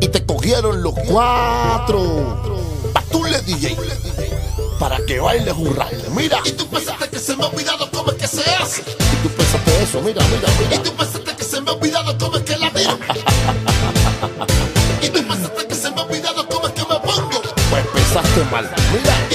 y te cogieron los cuatro. Patule DJ, para que bailes un rato. Mira, y tú pensaste que se me ha olvidado cómo es que se hace. Y tú pensaste eso, mira, mira, mira. Y tú pensaste que se me ha olvidado cómo es que la tiro. y tú pensaste que se me ha olvidado cómo es que me pongo. Pues pensaste mal, mira.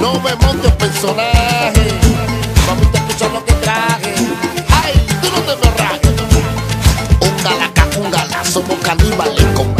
No me monte un personaje. Mamita, escucha lo que traje. Ay, tú no te me rajes. Un galaca, un galazo, somos caníbales.